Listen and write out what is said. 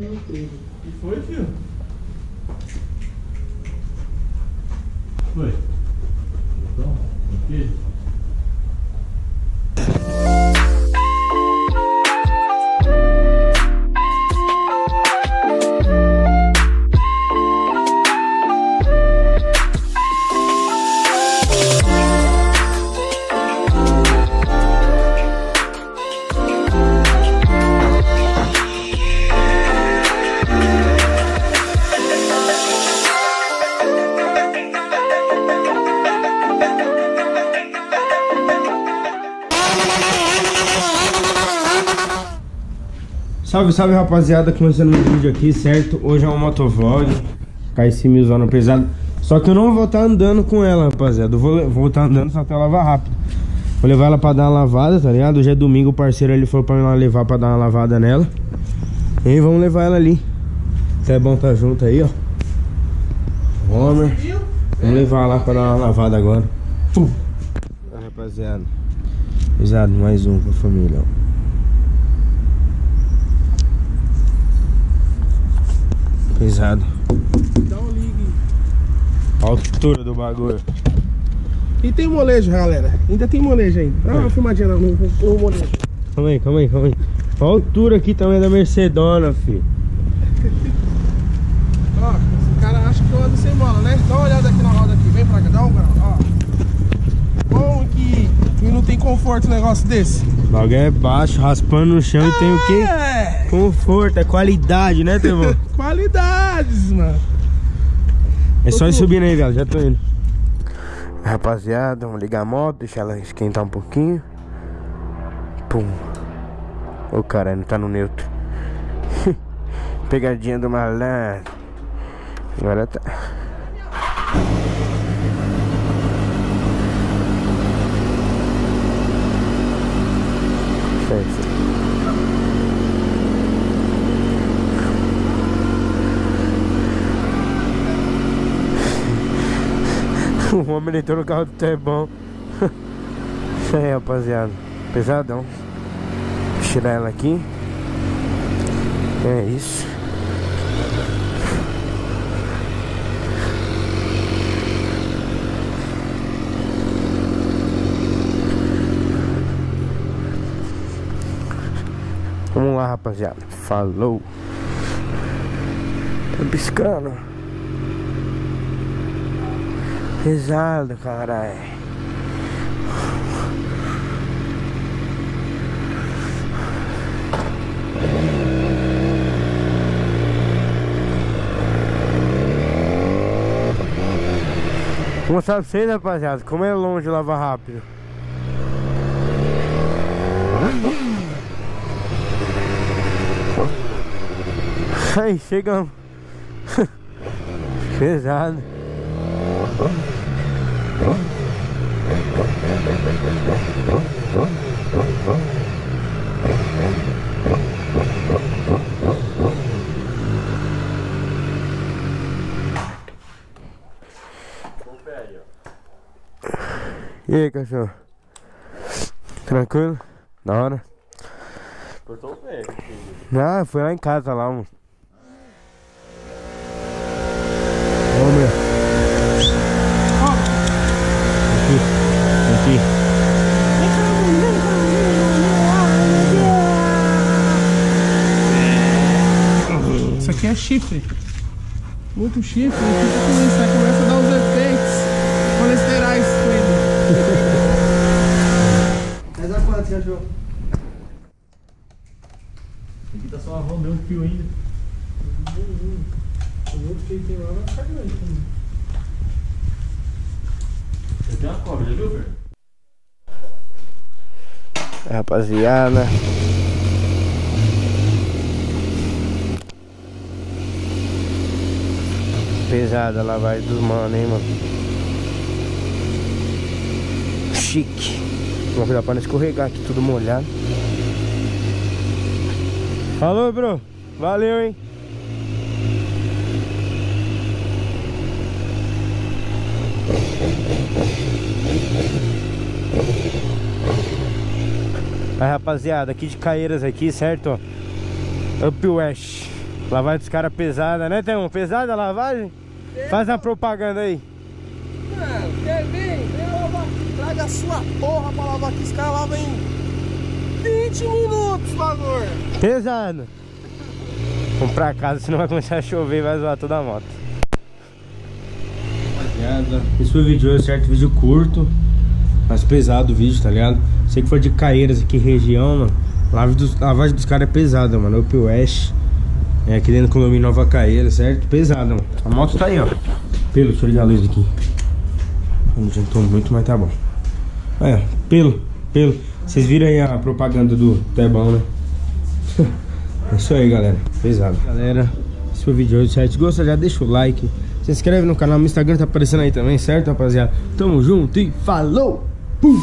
E foi, filho? Foi. Então, aqui. Salve, salve rapaziada, começando o vídeo aqui, certo? Hoje é um motovlog, esse milzona pesado. Só que eu não vou estar andando com ela, rapaziada. Eu vou, estar andando só até lavar rápido. Vou levar ela pra dar uma lavada, tá ligado? Hoje é domingo, o parceiro ele falou pra mim levar pra dar uma lavada nela. E aí vamos levar ela ali. Até é bom tá junto aí, ó. Homer. Vamos levar lá pra dar uma lavada agora. Pum. Rapaziada. Pesado, mais um com a família, ó Pesado. Dá um ligue. A altura do bagulho. E tem molejo, galera. Ainda tem molejo ainda. Dá uma filmadinha no, no molejo. Calma aí, calma aí, calma aí. A altura aqui também da Mercedona, filho. ó, esse cara acha que eu ando sem bola, né? Dá uma olhada aqui na roda aqui. Vem pra cá, dá um grau, ó. Como que, que não tem conforto um negócio desse? O bagulho é baixo, raspando no chão é. e tem o quê? É. Conforto, é qualidade, né, Tevão? Qualidades, mano. É só ir subindo aí, velho. Já tô indo. Rapaziada, vamos ligar a moto, deixar ela esquentar um pouquinho. Pum. O cara não tá no neutro. Pegadinha do malandro. Agora tá. Certo. o homem deitou no carro do Tebão. Isso aí, rapaziada. Pesadão. Vou tirar ela aqui. É isso. Vamos lá, rapaziada. Falou. Tá piscando. Pesado, caralho. Vou mostrar pra vocês, rapaziada, como é longe lavar rápido. Aí, chegamos. Pesado. E aí, cachorro? Tranquilo? Da hora? Cortou o pé. Ah, foi lá em casa lá, mano. Vamos ver. Aqui. Aqui. Isso aqui é chifre. Muito chifre. Você começa a dar os efeitos colesterais com ele. Mas a quanto, cachorro? Aqui tá só lavando um fio ainda. O outro que tem lá vai ficar grande também. Você tem uma cobra, já viu, Fer? Rapaziada. Pesada a lavagem dos mano, hein, mano. Chique. Vamos cuidar pra não escorregar aqui, tudo molhado. Falou, bro. Valeu, hein. Aí rapaziada, aqui de Caeiras aqui, certo? Up West Lavagem dos caras pesada, né, Tem Pesada a lavagem? Faz a propaganda aí. Mano, quer ver? Vem lavar. Traga a sua porra pra lavar aqui. Os caras lavam em 20 minutos, favor. Pesado. Vamos pra casa, senão vai começar a chover e vai zoar toda a moto. Rapaziada, esse foi o vídeo hoje, certo? Vídeo curto, mas pesado o vídeo, tá ligado? Sei que foi de Caeiras aqui região, mano. Lavagem dos, lavagem dos caras é pesada, mano. Up West. É aqui dentro do condomínio Nova Caeira, certo? Pesada, mano. A moto tá aí, ó. Pelo, deixa eu ligar a luz aqui. Não adiantou muito, mas tá bom. É, pelo, pelo. Vocês viram aí a propaganda do Tebão, né? É isso aí, galera. Pesado. Galera, esse foi o vídeo de hoje, certo? Se gostou, já deixa o like. Se inscreve no canal, meu Instagram tá aparecendo aí também, certo, rapaziada? Tamo junto e falou! Pum!